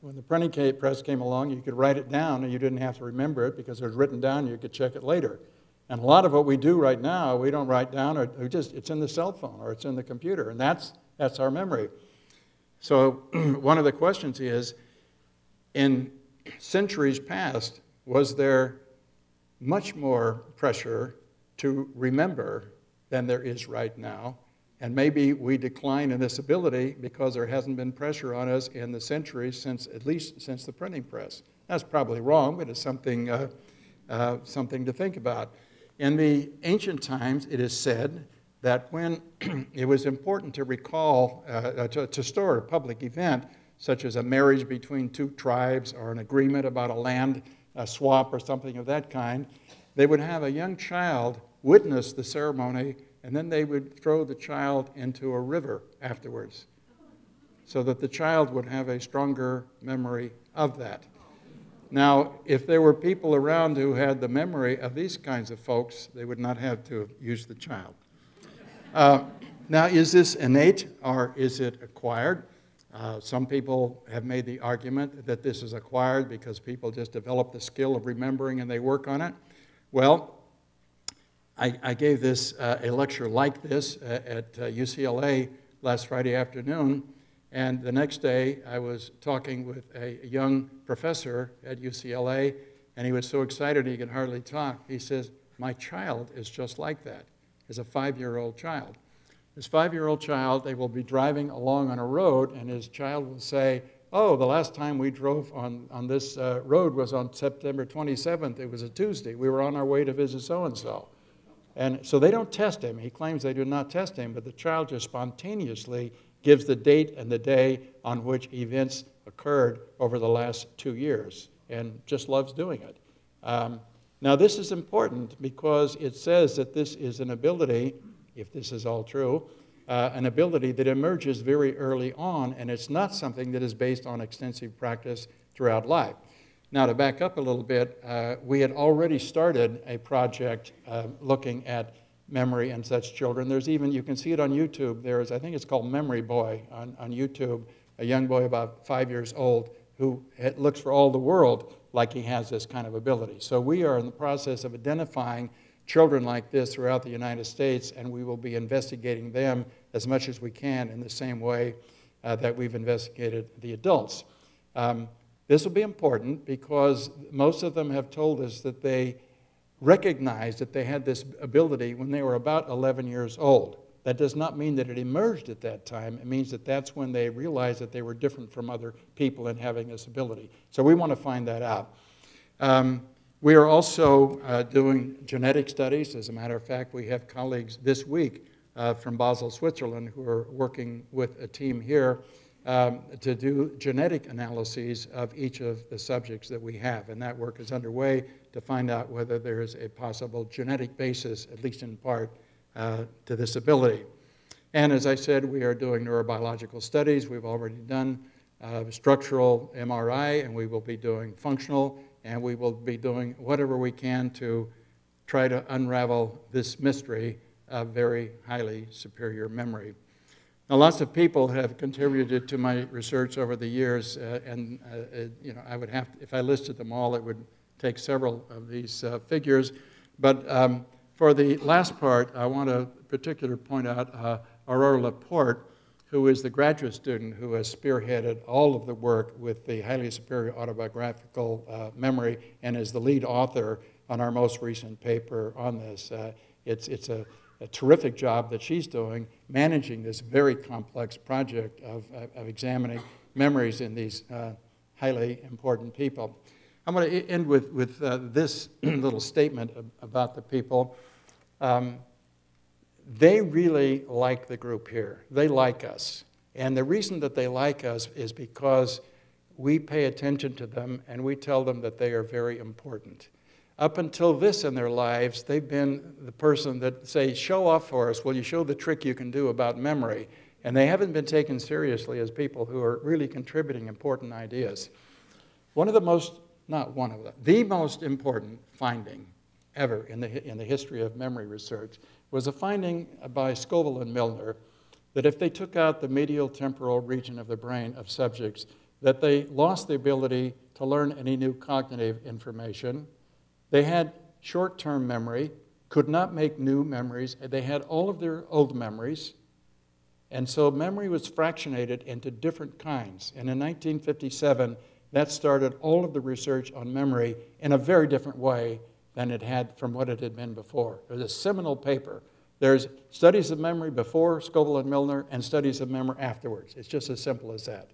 When the printing press came along, you could write it down and you didn't have to remember it because it was written down, you could check it later. And a lot of what we do right now, we don't write down, or we just it's in the cell phone or it's in the computer, and that's that's our memory. So one of the questions is, in centuries past, was there much more pressure to remember than there is right now? And maybe we decline in this ability because there hasn't been pressure on us in the centuries since, at least since the printing press. That's probably wrong, but it's something, uh, uh, something to think about. In the ancient times, it is said that when it was important to recall, uh, uh, to, to, store a public event, such as a marriage between two tribes or an agreement about a land a swap or something of that kind, they would have a young child witness the ceremony and then they would throw the child into a river afterwards so that the child would have a stronger memory of that. Now, if there were people around who had the memory of these kinds of folks, they would not have to use the child. Uh, now, is this innate or is it acquired? Uh, some people have made the argument that this is acquired because people just develop the skill of remembering and they work on it. Well, I, I gave this uh, a lecture like this uh, at UCLA uh, last Friday afternoon, and the next day, I was talking with a young professor at UCLA, and he was so excited he could hardly talk. He says, My child is just like that, as a five year old child. This five year old child, they will be driving along on a road, and his child will say, Oh, the last time we drove on, on this uh, road was on September 27th. It was a Tuesday. We were on our way to visit so and so. And so they don't test him. He claims they do not test him, but the child just spontaneously gives the date and the day on which events occurred over the last two years and just loves doing it. Um, now, this is important because it says that this is an ability, if this is all true, uh, an ability that emerges very early on, and it's not something that is based on extensive practice throughout life. Now, to back up a little bit, uh, we had already started a project uh, looking at memory in such children. There's even, you can see it on YouTube, there's, I think it's called Memory Boy on, on YouTube, a young boy about five years old who looks for all the world like he has this kind of ability. So we are in the process of identifying children like this throughout the United States, and we will be investigating them as much as we can in the same way uh, that we've investigated the adults. Um, this will be important because most of them have told us that they recognized that they had this ability when they were about 11 years old. That does not mean that it emerged at that time. It means that that's when they realized that they were different from other people in having this ability. So we want to find that out. Um, we are also uh, doing genetic studies. As a matter of fact, we have colleagues this week uh, from Basel, Switzerland, who are working with a team here um, to do genetic analyses of each of the subjects that we have. And that work is underway to find out whether there is a possible genetic basis, at least in part, uh, to this ability. And as I said, we are doing neurobiological studies. We've already done uh, structural MRI, and we will be doing functional, and we will be doing whatever we can to try to unravel this mystery of very highly superior memory. Now, lots of people have contributed to my research over the years, uh, and uh, uh you know, I would have, to, if I listed them all, it would take several of these uh, figures. But um, for the last part, I want to particularly point out uh, Aurora LePort, who is the graduate student who has spearheaded all of the work with the highly superior autobiographical uh, memory and is the lead author on our most recent paper on this. Uh, it's it's a, a, terrific job that she's doing managing this very complex project of, of, of examining memories in these uh, highly important people. I'm going to end with, with uh, this little statement about the people. Um, they really like the group here. They like us. And the reason that they like us is because we pay attention to them and we tell them that they are very important. Up until this in their lives, they've been the person that say, show off for us. Will you show the trick you can do about memory? And they haven't been taken seriously as people who are really contributing important ideas. One of the most not one of them, the most important finding ever in the, in the history of memory research was a finding by Scoville and Milner that if they took out the medial temporal region of the brain of subjects, that they lost the ability to learn any new cognitive information. They had short-term memory, could not make new memories. They had all of their old memories. And so memory was fractionated into different kinds. And in 1957, that started all of the research on memory in a very different way than it had from what it had been before. Was a seminal paper. There's studies of memory before Scoville and Milner and studies of memory afterwards. It's just as simple as that.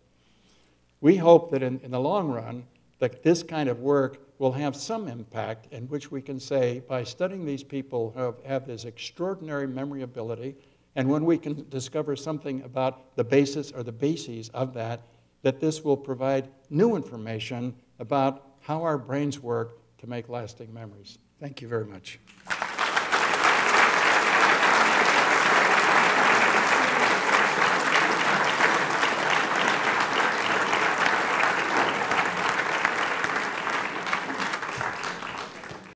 We hope that in, in the long run, that this kind of work will have some impact in which we can say, by studying these people who have, have this extraordinary memory ability, and when we can discover something about the basis or the bases of that, that this will provide new information about how our brains work to make lasting memories. Thank you very much.